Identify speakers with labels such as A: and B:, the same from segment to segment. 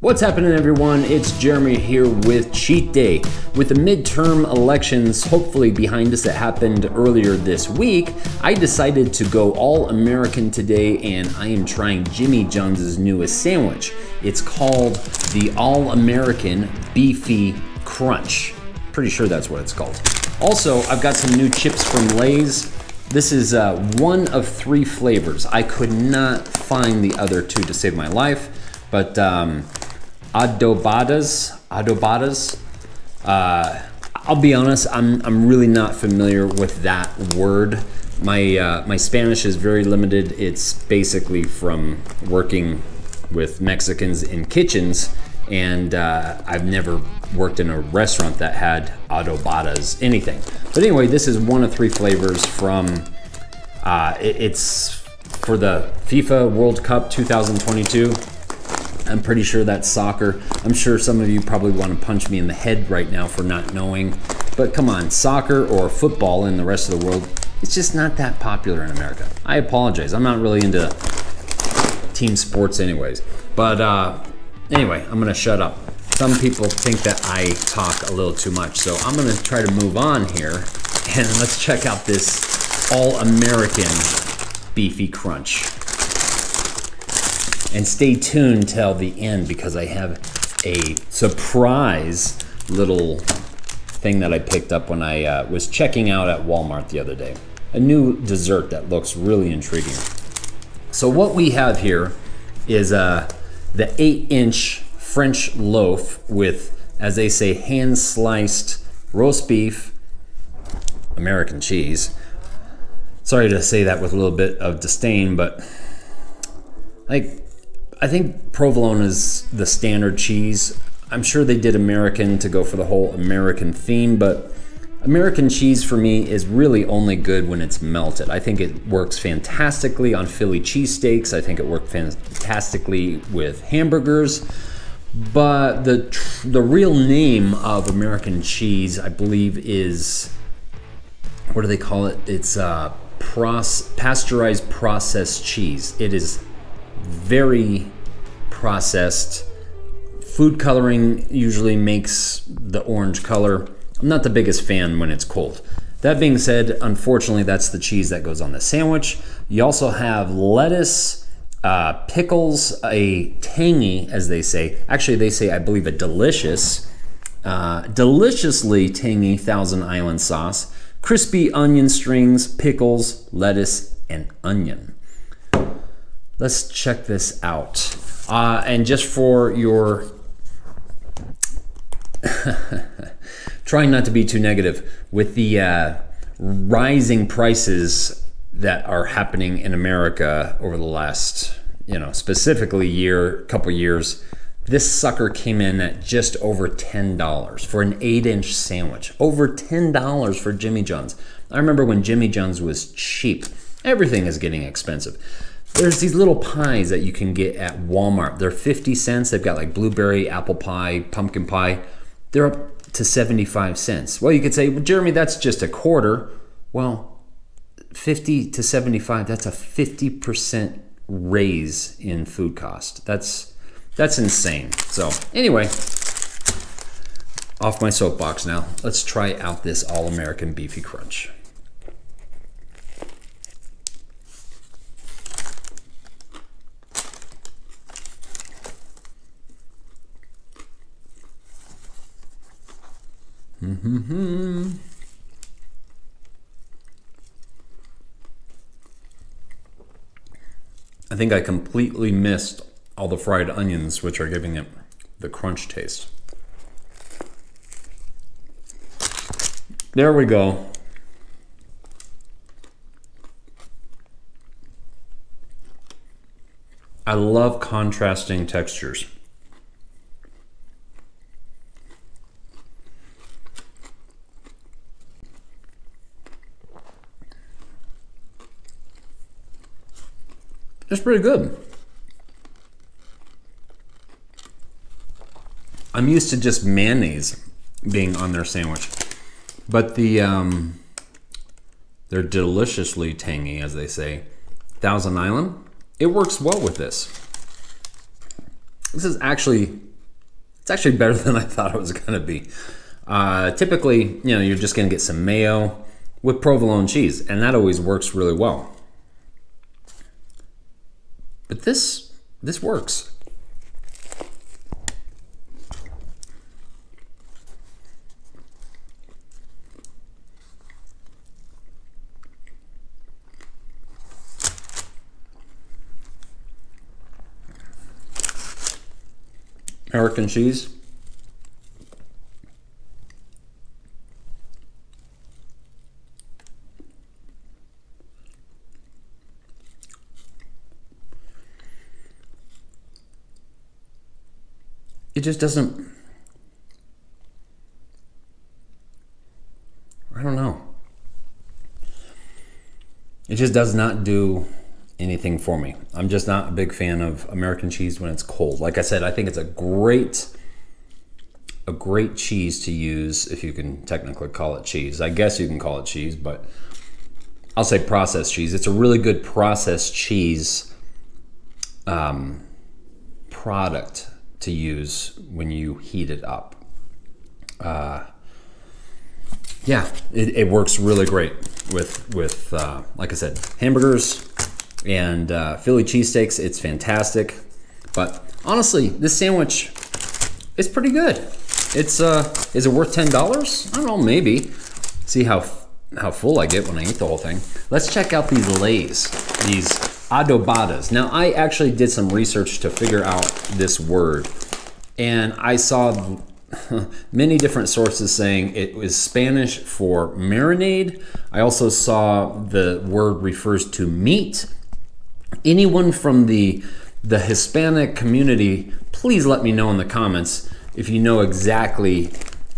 A: What's happening, everyone? It's Jeremy here with Cheat Day. With the midterm elections hopefully behind us that happened earlier this week, I decided to go all American today and I am trying Jimmy John's newest sandwich. It's called the All American Beefy Crunch. Pretty sure that's what it's called. Also, I've got some new chips from Lay's. This is uh, one of three flavors. I could not find the other two to save my life, but um, adobadas, adobadas. Uh, I'll be honest, I'm, I'm really not familiar with that word. My, uh, my Spanish is very limited. It's basically from working with Mexicans in kitchens, and uh, I've never worked in a restaurant that had adobadas, anything. But anyway, this is one of three flavors from, uh, it, it's for the FIFA World Cup 2022. I'm pretty sure that's soccer. I'm sure some of you probably want to punch me in the head right now for not knowing. But come on, soccer or football in the rest of the world, it's just not that popular in America. I apologize. I'm not really into team sports anyways. But uh, anyway, I'm going to shut up. Some people think that I talk a little too much. So I'm going to try to move on here. And let's check out this all-American beefy crunch. And stay tuned till the end because I have a surprise little thing that I picked up when I uh, was checking out at Walmart the other day. A new dessert that looks really intriguing. So what we have here is uh, the eight inch French loaf with, as they say, hand sliced roast beef, American cheese. Sorry to say that with a little bit of disdain, but like I think provolone is the standard cheese. I'm sure they did American to go for the whole American theme, but American cheese for me is really only good when it's melted. I think it works fantastically on Philly cheesesteaks. I think it worked fantastically with hamburgers. But the the real name of American cheese, I believe, is what do they call it? It's uh, pasteurized processed cheese. It is very processed. Food coloring usually makes the orange color. I'm not the biggest fan when it's cold. That being said, unfortunately, that's the cheese that goes on the sandwich. You also have lettuce, uh, pickles, a tangy, as they say. Actually, they say, I believe, a delicious, uh, deliciously tangy Thousand Island sauce, crispy onion strings, pickles, lettuce, and onion. Let's check this out. Uh, and just for your trying not to be too negative with the uh, rising prices that are happening in America over the last, you know, specifically year, couple years. This sucker came in at just over $10 for an 8-inch sandwich. Over $10 for Jimmy John's. I remember when Jimmy John's was cheap. Everything is getting expensive. There's these little pies that you can get at Walmart. They're 50 cents. They've got like blueberry, apple pie, pumpkin pie. They're up to 75 cents. Well, you could say, well, Jeremy, that's just a quarter. Well, 50 to 75, that's a 50% raise in food cost. That's that's insane. So anyway, off my soapbox now. Let's try out this All-American Beefy Crunch. Mm-hmm. I think I completely missed all the fried onions, which are giving it the crunch taste. There we go. I love contrasting textures. It's pretty good. I'm used to just mayonnaise being on their sandwich, but the um, they're deliciously tangy, as they say. Thousand Island, it works well with this. This is actually It's actually better than I thought it was to be. Uh, typically, you know, you're just to get some mayo with provolone cheese, and that always works really well. But this this works. American cheese. It just doesn't. I don't know. It just does not do anything for me. I'm just not a big fan of American cheese when it's cold. Like I said, I think it's a great a great cheese to use if you can technically call it cheese. I guess you can call it cheese, but I'll say processed cheese. It's a really good processed cheese um, product to use when you heat it up. Uh, yeah, it, it, works really great with with uh, like I said, hamburgers, and uh, Philly cheesesteaks. It's fantastic. But honestly, this sandwich is pretty good. It's uh, is it worth ten dollars? I don't know, maybe. See how how full I get when I eat the whole thing. Let's check out these Lays, these adobadas. Now, I actually did some research to figure out this word, and I saw many different sources saying it was Spanish for marinade. I also saw the word refers to meat anyone from the the Hispanic community, please let me know in the comments if you know exactly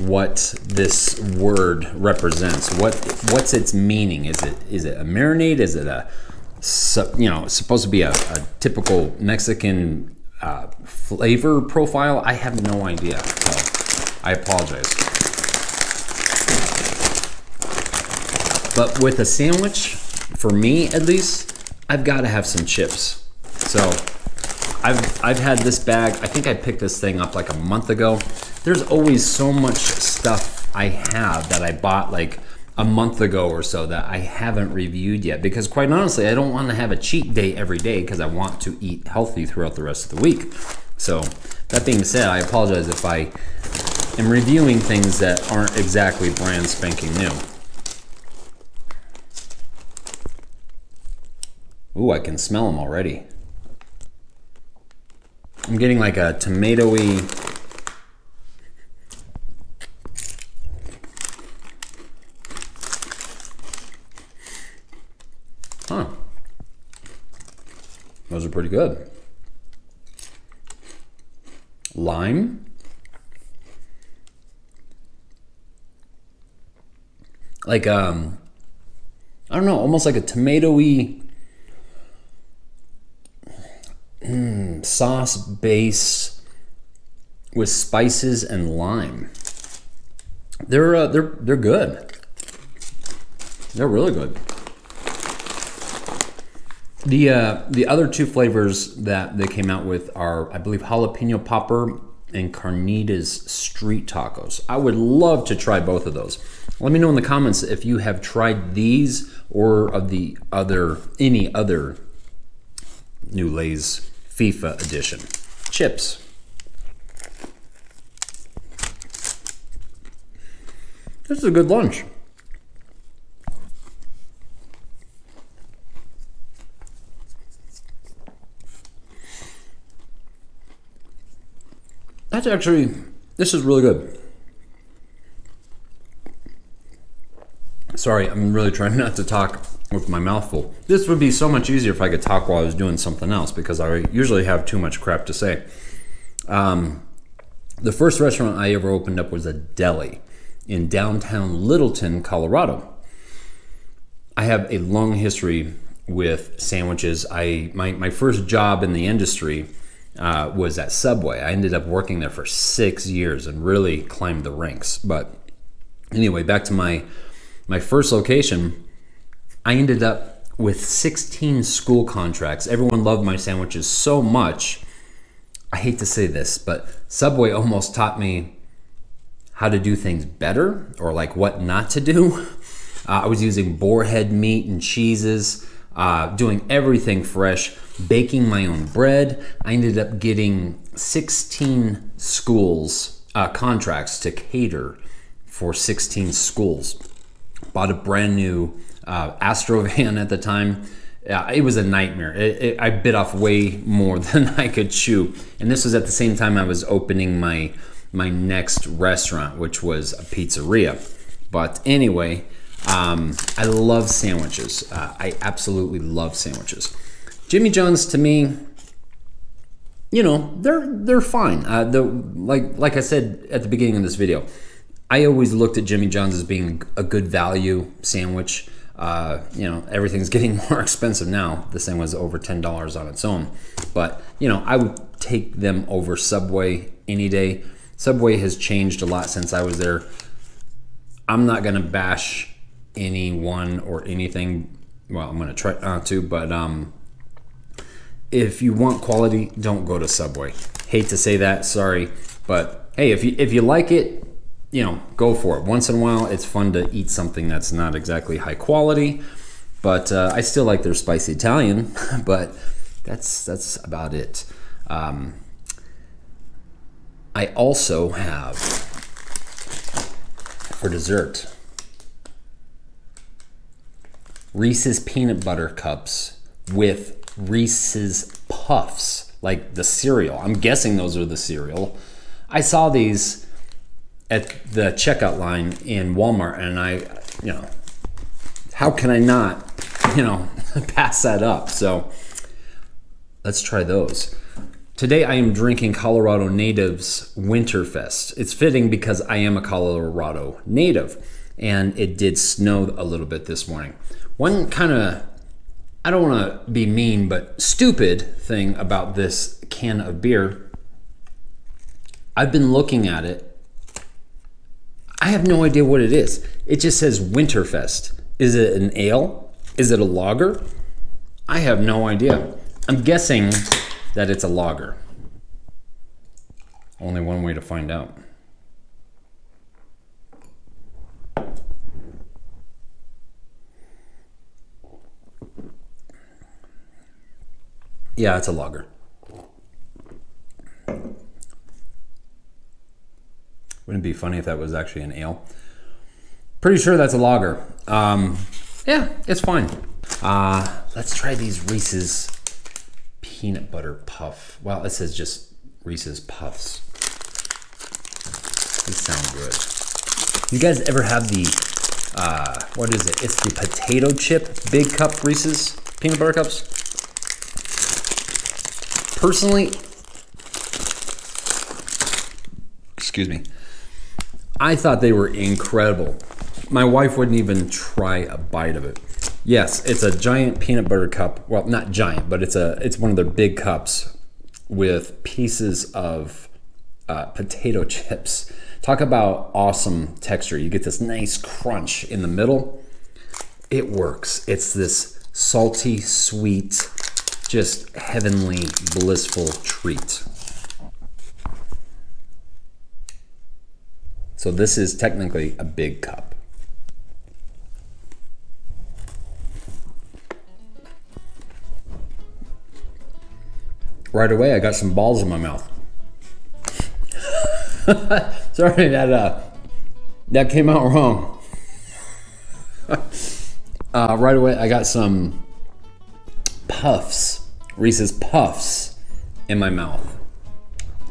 A: what this word represents. What what's its meaning? Is it is it a marinade? Is it a you know supposed to be a, a typical Mexican uh, flavor profile? I have no idea. So I apologize. But with a sandwich, for me at least, I've got to have some chips. So I've, I've had this bag, I think I picked this thing up like a month ago. There's always so much stuff I have that I bought like a month ago or so that I haven't reviewed yet because quite honestly, I don't want to have a cheat day every day because I want to eat healthy throughout the rest of the week. So that being said, I apologize if I am reviewing things that aren't exactly brand spanking new. Ooh, I can smell them already. I'm getting like a tomatoey Huh. Those are pretty good. Lime. Like um I don't know, almost like a tomatoey mm, sauce base with spices and lime. They're uh, they're they're good. They're really good. The uh, the other two flavors that they came out with are, I believe, jalapeno popper and carnitas street tacos. I would love to try both of those. Let me know in the comments if you have tried these or of the other any other new Lay's FIFA edition. Chips. This is a good lunch. That's actually, this is really good. Sorry, I'm really trying not to talk with my mouth full. This would be so much easier if I could talk while I was doing something else because I usually have too much crap to say. Um, the first restaurant I ever opened up was a deli in downtown Littleton, Colorado. I have a long history with sandwiches. I my, my first job in the industry uh, was at Subway. I ended up working there for six years and really climbed the ranks. But anyway, back to my my first location. I ended up with 16 school contracts. Everyone loved my sandwiches so much. I hate to say this, but Subway almost taught me how to do things better or like what not to do. Uh, I was using Boar's Head meat and cheeses, uh, doing everything fresh, baking my own bread. I ended up getting 16 schools uh, contracts to cater for 16 schools. Bought a brand new uh, Astrovan at the time. It was a nightmare. It, it, I bit off way more than I could chew, and this was at the same time I was opening my my next restaurant, which was a pizzeria. But anyway, um, I love sandwiches. Uh, I absolutely love sandwiches. Jimmy John's to me, you know, they're they're fine. Uh, the like like I said at the beginning of this video, I always looked at Jimmy John's as being a good value sandwich. Uh, you know, everything's getting more expensive now. This thing was over ten dollars on its own, but you know, I would take them over Subway any day. Subway has changed a lot since I was there. I'm not gonna bash anyone or anything. Well, I'm gonna try not to, but um, if you want quality, don't go to Subway. Hate to say that, sorry, but hey, if you if you like it, you know, go for it. Once in a while, it's fun to eat something that's not exactly high quality, but uh, I still like their spicy Italian. but that's that's about it. Um, I also have for dessert Reese's peanut butter cups with Reese's puffs, like the cereal. I'm guessing those are the cereal. I saw these at the checkout line in Walmart and I, you know, how can I not, you know, pass that up? So let's try those. Today I am drinking Colorado Natives Winterfest. It's fitting because I am a Colorado native and it did snow a little bit this morning. One kind of, I don't want to be mean, but stupid thing about this can of beer, I've been looking at it. I have no idea what it is. It just says Winterfest. Is it an ale? Is it a lager? I have no idea. I'm guessing that it's a lager. Only one way to find out. Yeah, it's a lager. Wouldn't it be funny if that was actually an ale? Pretty sure that's a lager. Um, yeah, it's fine. Uh, let's try these Reese's peanut butter puff. Well, it says just Reese's puffs. These sound good. You guys ever have the, uh, what is it? It's the potato chip big cup Reese's peanut butter cups. Personally, excuse me, I thought they were incredible. My wife wouldn't even try a bite of it. Yes, it's a giant peanut butter cup. Well, not giant, but it's a it's one of their big cups with pieces of uh, potato chips. Talk about awesome texture. You get this nice crunch in the middle. It works. It's this salty, sweet, just heavenly, blissful treat. So this is technically a big cup. Right away, I got some balls in my mouth. Sorry, that uh, that came out wrong. uh, right away, I got some puffs Reese's Puffs in my mouth.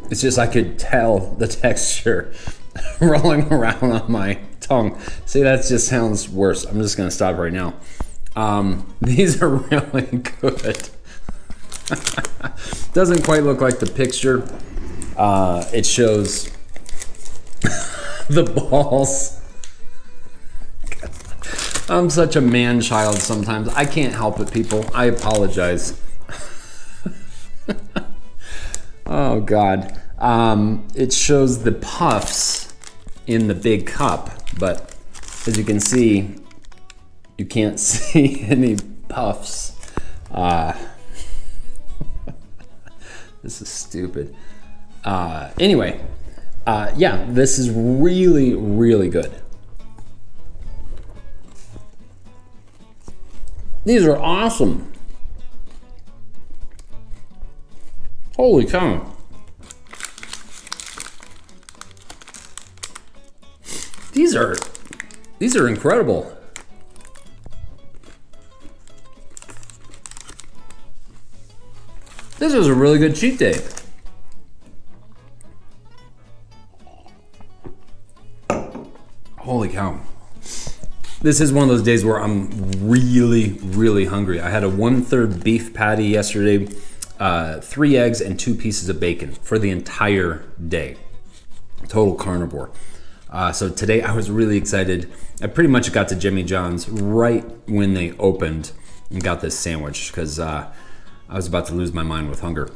A: It's just I could tell the texture rolling around on my tongue. See, that just sounds worse. I'm just gonna stop right now. Um, these are really good. Doesn't quite look like the picture. Uh, it shows the balls. I'm such a man child sometimes. I can't help it, people. I apologize. oh God. Um, it shows the puffs in the big cup, but as you can see, you can't see any puffs. Uh, this is stupid. Uh, anyway, uh, yeah, this is really, really good. These are awesome. Holy cow. These are these are incredible. This was a really good cheat day. Holy cow. This is one of those days where I'm really, really hungry. I had a one third beef patty yesterday, uh, three eggs, and two pieces of bacon for the entire day. Total carnivore. Uh, so today I was really excited. I pretty much got to Jimmy John's right when they opened and got this sandwich because uh, I was about to lose my mind with hunger.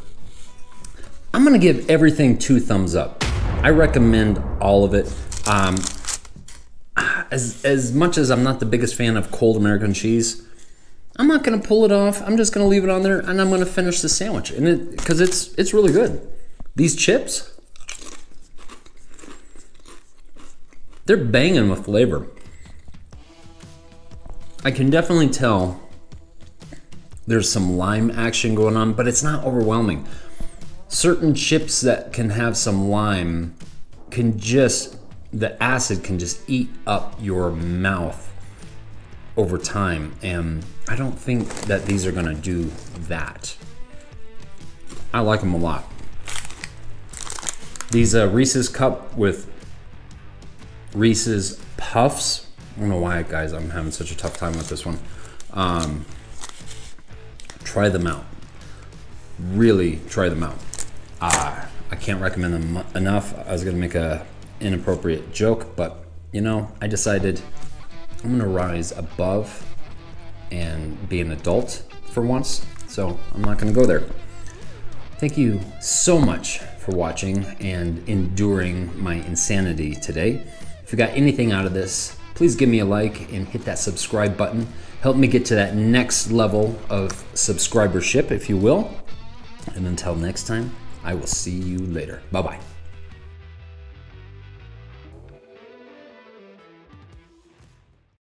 A: I'm gonna give everything two thumbs up. I recommend all of it. Um, as as much as I'm not the biggest fan of cold American cheese, I'm not gonna pull it off. I'm just gonna leave it on there and I'm gonna finish the sandwich. And it because it's it's really good. These chips, they're banging with flavor. I can definitely tell there's some lime action going on, but it's not overwhelming. Certain chips that can have some lime can just, the acid can just eat up your mouth over time. And I don't think that these are gonna do that. I like them a lot. These uh, Reese's Cup with Reese's Puffs. I don't know why, guys, I'm having such a tough time with this one. Um, try them out. Really try them out. Uh, I can't recommend them enough. I was gonna make a inappropriate joke, but you know, I decided I'm gonna rise above and be an adult for once. So I'm not gonna go there. Thank you so much for watching and enduring my insanity today. If you got anything out of this, please give me a like and hit that subscribe button. Help me get to that next level of subscribership, if you will. And until next time, I will see you later. Bye bye.